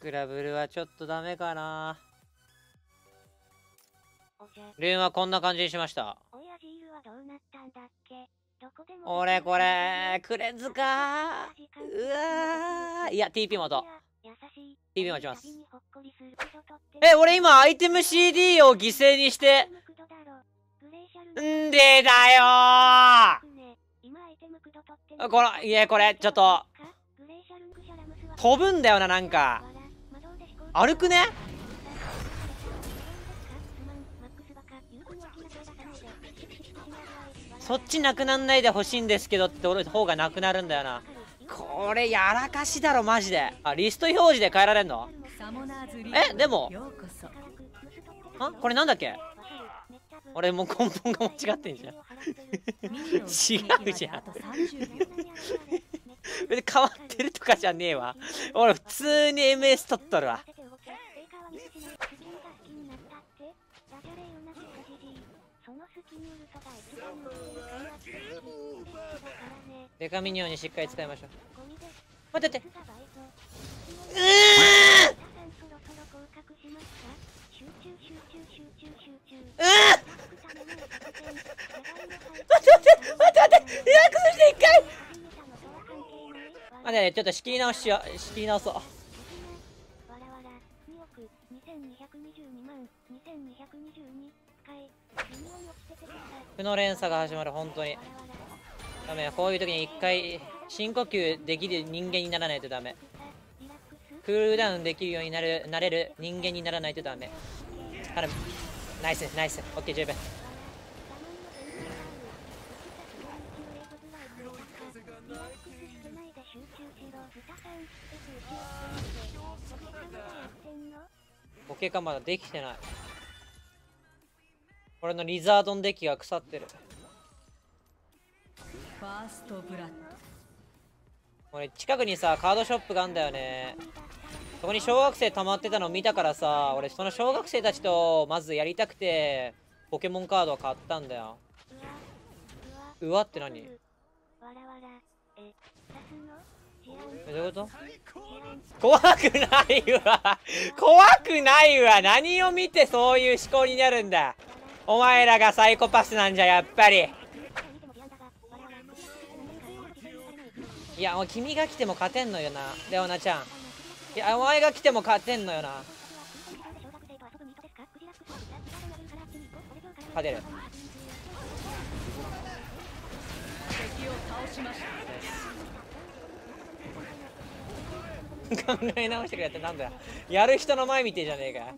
スクラブルはちょっとダメかな。ルーンはこんな感じにしました。俺これクレンズか？うわいや TP 元 TP 待ちます。え俺今アイテム CD を犠牲にして。んでだよこのいやこれちょっと。飛ぶんだよななんか歩くね。そっちなくなんないでほしいんですけどって俺方がなくなるんだよな。これやらかしだろマジで。あリスト表示で変えられんの？えでも。あこれなんだっけ？俺もう根本が間違ってんじゃん。違うじゃん。別に変わってるとかじゃねえわ。俺普通に MS 取っとるわデカミニオンにしっかり使いましょう。待ってて。うー待って待って待って待ってリラックスして一回待ってちょっと仕切り直しよう仕切り直そう負の連鎖が始まる本当に。ダメ。こういう時に一回深呼吸できる人間にならないとダメ。クールダウンできるようになるなれる人間にならないとダメ。頼む。ナイスナイス。オッケー十分。ポケカまだできてない。俺のリザードンデッキが腐ってる。ファーストブラッド。俺近くにさカードショップがあんだよね。そこに小学生溜まってたのを見たからさ俺その小学生たちとまずやりたくてポケモンカードを買ったんだよ。うわって何？えどういうこと？怖くないわ。怖くないわ。何を見てそういう思考になるんだお前らがサイコパスなんじゃやっぱり。いやもう君が来ても勝てんのよな。レオナちゃん。いやお前が来ても勝てんのよな。勝てる。考え直してくれってなんだやる人の前見てじゃねえか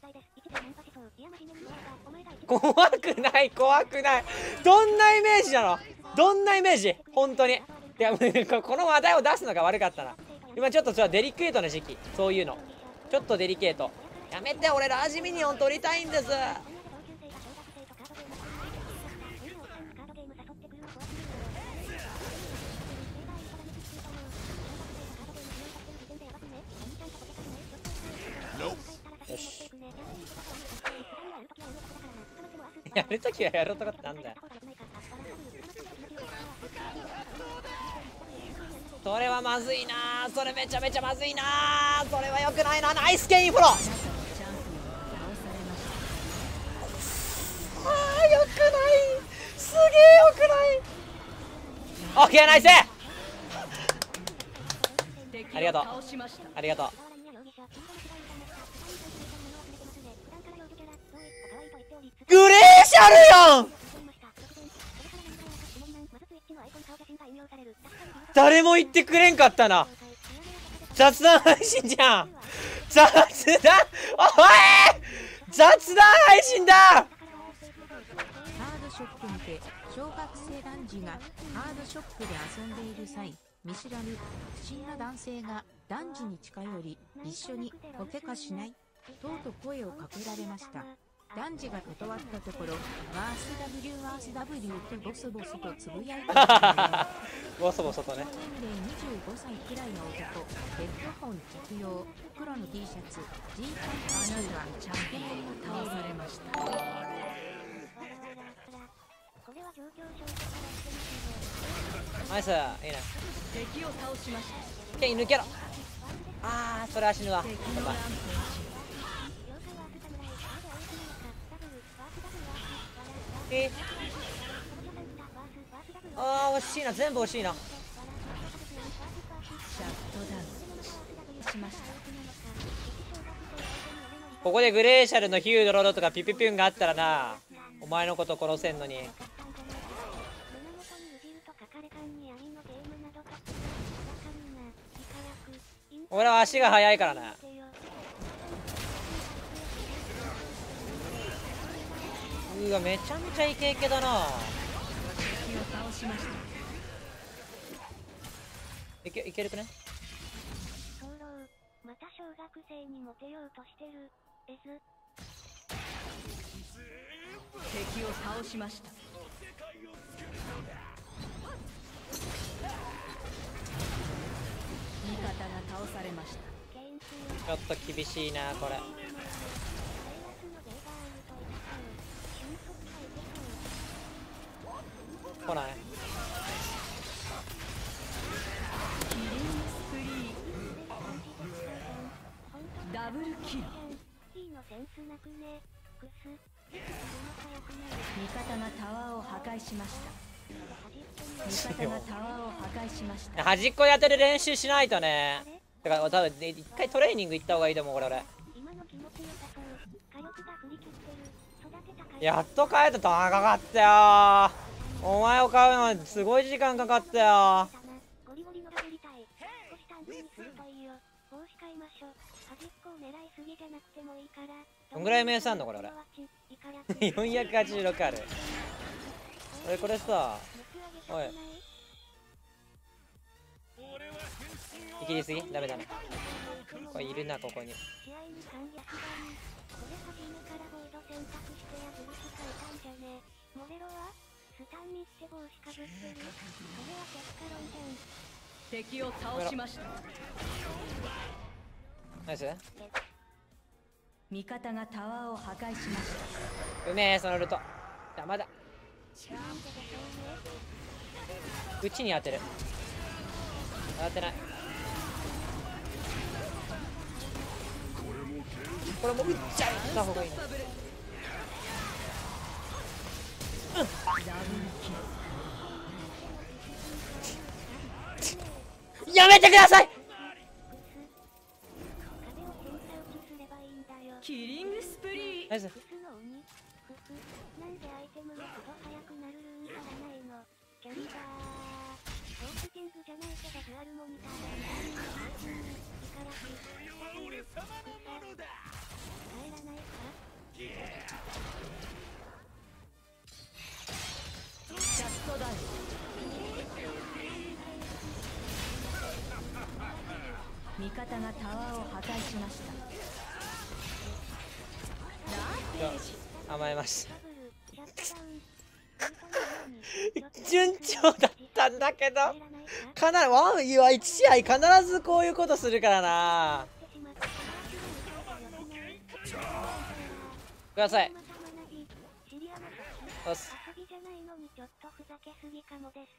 怖くない怖くない。どんなイメージなの？どんなイメージ？本当に。いやこの話題を出すのが悪かったな。今ちょっとちょデリケートな時期。そういうの。ちょっとデリケート。やめて俺ラージミニオン取りたいんです。やるときはやるとかってなんだよ。それはまずいな。それめちゃめちゃまずいな。それはよくないな。ナイスケインフォロー。あーよくない。すげえよくない。オッケーナイス。ありがとう。ありがとう 誰も言ってくれんかったな。雑談配信じゃん。雑談おい雑談配信だ。ハードショップにて小学生男児がハードショップで遊んでいる際見知らぬ不審な男性が男児に近寄り一緒にポケカしないとうと声をかけられました。男児が断ったところワース W ワース W とボソボソとつぶやいた ボソボソとね。年齢25歳くらいの男ヘッドホン着用黒の T シャツジーパンパンはチャンピオンが倒されました。ナイス。いいね。ケイン抜けろ。あーそれは死ぬわあ惜しいな。全部惜しいな。ここでグレーシャルのヒュードロロとかピピピュンがあったらなお前のこと殺せんのに。俺は足が速いからな。うわめちゃめちゃイケイケだな。敵を倒しましたいけいけるくね？早漏また小学生にモテようとしてる。S 敵を倒しました。味方が倒されました。ちょっと厳しいなこれダイラスのベイバールといたそう俊足がいけそう来ない。ダブルキル。味方がタワーを破壊しました。味方がタワーを破壊しました。端っこで当てる練習しないとね。だから多分ね一回トレーニング行った方がいいと思うこれ俺。やっと帰った高かったよお前を買うのにすごい時間かかったよ。ゴリゴリのラブリたい少しタンクにするといいよ帽子買いましょう端っこを狙いすぎじゃなくてもいいからどんぐらい名産あんのこれ俺486ある。俺これさおい。いきりすぎダメだなこれいるなここに試合に関逆だに。スタンミって帽子かぶってる。それは結果論じゃん敵を倒しましたナイス。味方がタワーを破壊しました。うめえそのルート。だなんででしょうちに当てる。当てない。これもう打っちゃった方がいいなやめてください。壁を天才打ちすればいいんだよルキリングスプリー。なんでアイテムのほど速くなるルーンからないのキャリバートークキングじゃないけどデュアルモニターだ俺様のものだ。帰らないか味方がタワーを破壊しました。甘えました順調だったんだけど帰らないかかなワンは1試合必ずこういうことするからな。くださいまたまなじシリアのそうっす遊びじゃないのにちょっとふざけすぎかもです。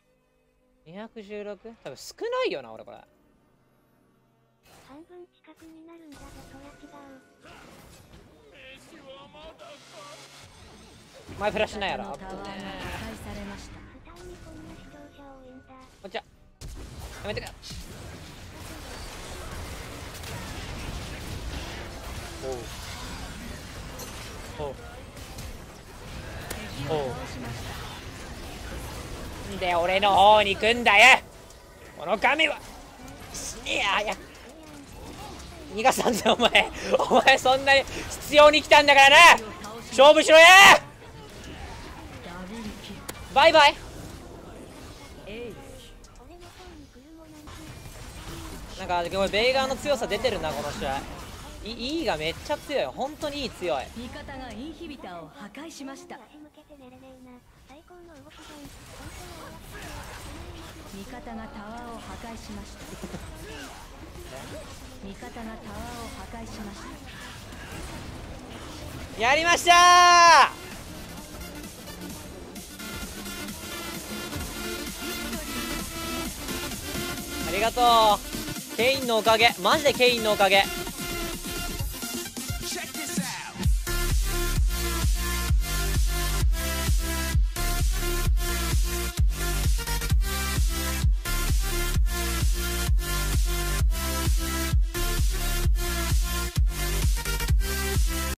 216? 多分少ないよな俺これ半分近くになるんだぞそりゃ違う前フラッシュないやろにこんな視聴者を生んだこんにちはやめてくれ。おう。おう。敵を倒しましたなんで俺の方に来んだよ。この神は。いやいや逃がさんぜお前。お前そんなに必要に来たんだからな。勝負しろや。バイバイ。なんかごめんベイガーの強さ出てるなこの試合。い E がめっちゃ強い。本当に E 強い。味方がインヒビターを破壊しました。味方がタワーを破壊しました。味方がタワーを破壊しました。やりました！ーありがとう。ケインのおかげ。マジでケインのおかげ。